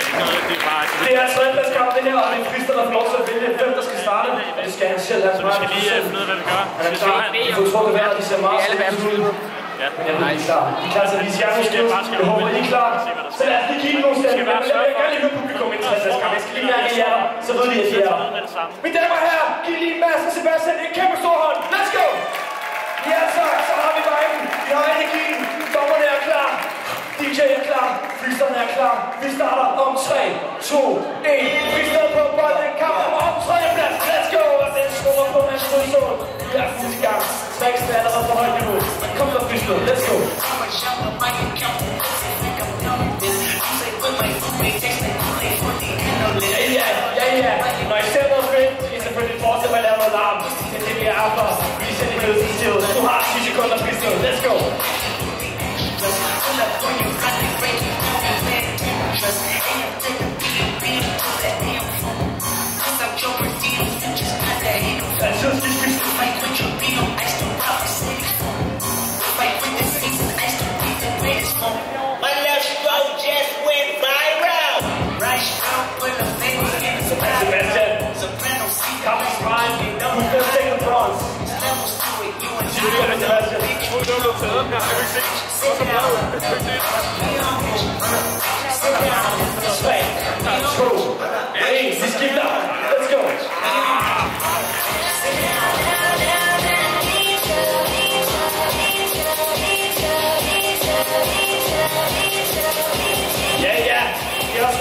ikke noget, det er bare... Det er tredjepladskamp, det her, og det er Christer, der får lov til at vælge, hvem der skal starte. Det skal han selv have. Så vi skal lige øh, finde ud af, hvad vi gør. Han er klar. I får trukket vejret, de ser meget seriøse ud. Ja. Jeg ved, I er klar. I kan altså vise jer skills. Jeg håber, I er klar. Så lad os lige give nogle stemmer. Jeg vil gerne lige høre publikum i tredjepladskamp. Jeg skal lige mærke jer, så ved I, at I er her. Mine damer og herrer, giv lige en masse Sebastian en kæmpe stor hånd. Let's go! Ja tak, så har vi vejen. Vi har energien. Dommerne er klar. DJ er klar. Er klar. Vi starter om 3, 2, 1. Vi står på bolden. Kampen om 3. plads. Let's go! Og den skubber på Mads fodstål. Vi er sidste gang. Tricks er allerede på højt niveau. Kom så, Frister. Let's go. Ja, ja, ja. Når I ser noget fedt, I selvfølgelig fortsætte med at lave noget larm. Det er det, vi er for. Vi ser det med til. Du har 10 sekunder, Frister. Let's go. Yeah, yeah. go.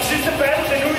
sind der Band, der nur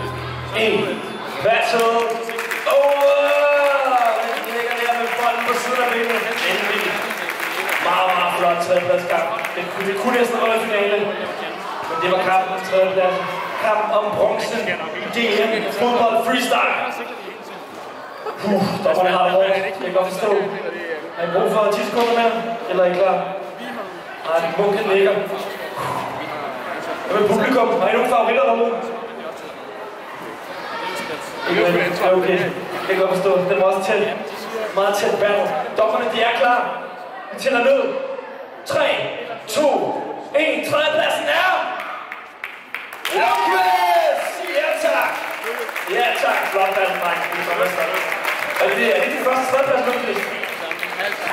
tredjepladskamp. Det kunne, det kunne næsten være finale. Men det var kampen om tredjepladsen. Kampen om bronzen i DM fodbold freestyle. Puh, dommerne har det hårdt. Jeg kan godt forstå. Har I brug for 10 sekunder mere? Eller er I klar? Nej, bunken ligger. Hvad med publikum? Har I nogen favoritter derude? Ikke vel? Ja, okay. Det kan jeg godt forstå. Den var også tæt. Meget tæt battle. Dommerne, de er klar. Vi tæller ned. 3, 2, 1. Tredjepladsen er... Lundqvist! Ja, tak. Ja, tak. Flot er så Er det, er din første tredjeplads?